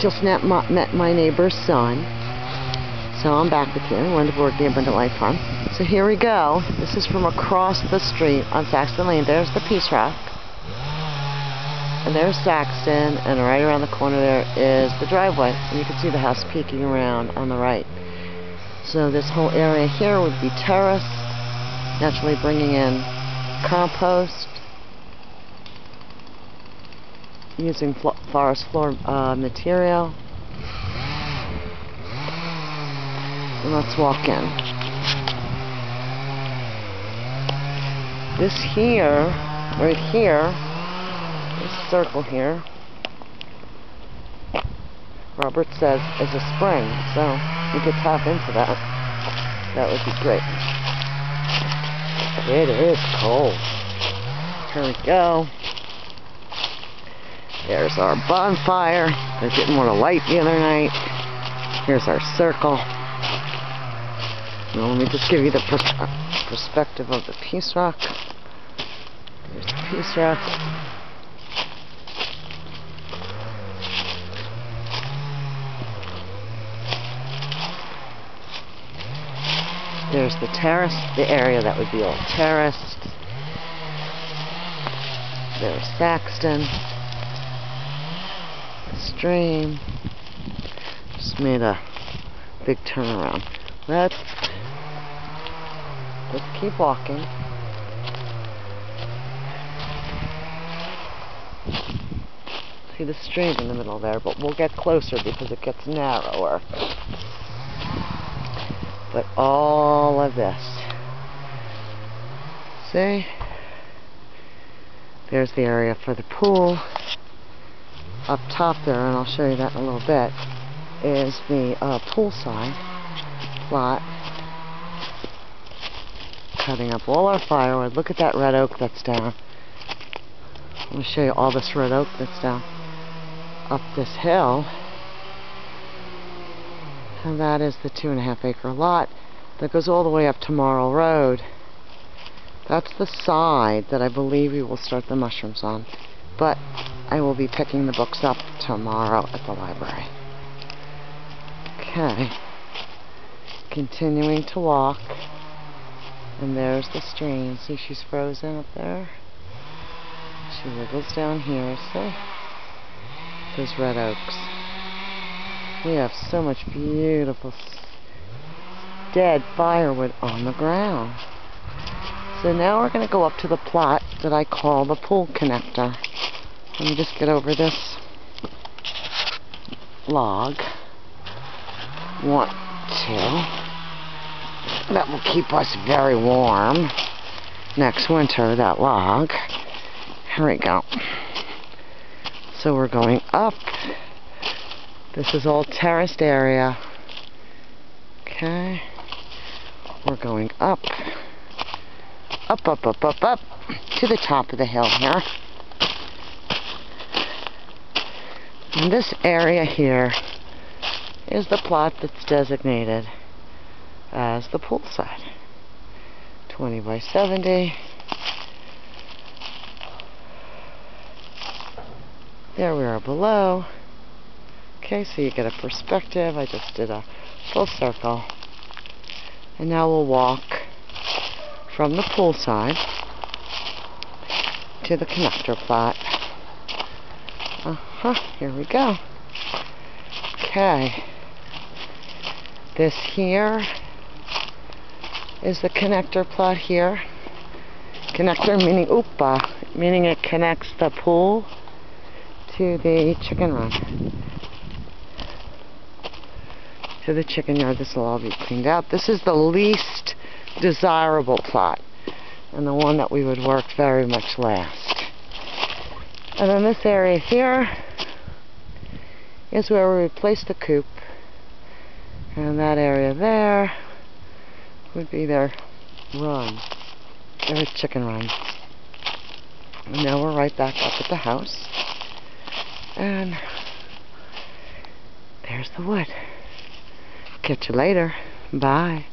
just met my, met my neighbor's son. So I'm back with you. Board game Abundant Life Farm. So here we go. This is from across the street on Saxton Lane. There's the Peace Rock. And there's Saxton, and right around the corner there is the driveway. And you can see the house peeking around on the right. So this whole area here would be terraced, naturally bringing in compost, using fl forest floor uh, material. Let's walk in. This here, right here, this circle here, Robert says is a spring, so we could tap into that. That would be great. It is cold. Here we go. There's our bonfire. I didn't want to light the other night. Here's our circle. Now let me just give you the pers uh, perspective of the Peace Rock. There's the Peace Rock. There's the terrace, the area that would be all terraced. There's Saxton. Stream. Just made a big turnaround. Let's let's keep walking. See the stream in the middle there, but we'll get closer because it gets narrower. But all of this. See? There's the area for the pool. Up top there, and I'll show you that in a little bit, is the uh, poolside plot. Cutting up all our firewood. Look at that red oak that's down. Let me show you all this red oak that's down up this hill. And that is the two and a half acre lot that goes all the way up to Morrill Road. That's the side that I believe we will start the mushrooms on. But I will be picking the books up tomorrow at the library. Okay. Continuing to walk. And there's the stream. See she's frozen up there? She wiggles down here, see? Those red oaks. We have so much beautiful dead firewood on the ground. So now we're going to go up to the plot that I call the pool connector. Let me just get over this log. One, two. That will keep us very warm next winter, that log. Here we go. So we're going up. This is all terraced area. Okay. We're going up. Up, up, up, up, up. To the top of the hill here. And this area here is the plot that's designated as the pool side. 20 by 70. There we are below. Okay, so you get a perspective. I just did a full circle. And now we'll walk from the pool side to the connector plot. Uh-huh, here we go. Okay. This here is the connector plot here. Connector meaning oopa, meaning it connects the pool to the chicken run. To the chicken yard. This will all be cleaned out. This is the least desirable plot and the one that we would work very much last. And then this area here is where we replace the coop. And that area there would be their run. Their chicken run. And now we're right back up at the house. And there's the wood. Catch you later. Bye.